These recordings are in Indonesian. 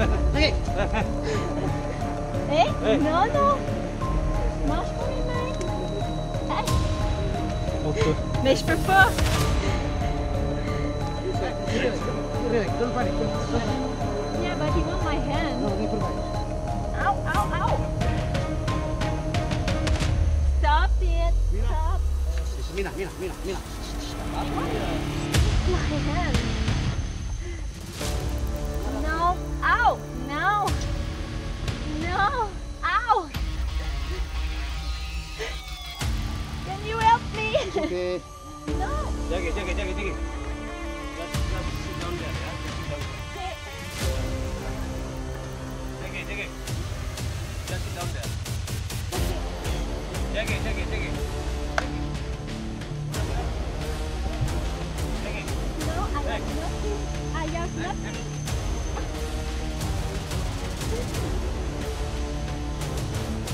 Okay. hey, hey. No, no. Marche pour les mains. Okay. Mais je peux pas. Yeah, but he wants my hand. No, ow, ow, ow. Stop it. Mira. Stop. Eh, mira, mira, mira, mira. My hand. Okay. no. Jaga, jaga, jaga, jaga. Just, just sit down there, ya. Sit down. Okay. Jaga, jaga. Just sit down there. Jaga, jaga, jaga. Jaga. No, I have nothing. I have nothing.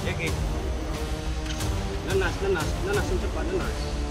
Jaga. Nenas, nenas, nenas yang cepat, nenas.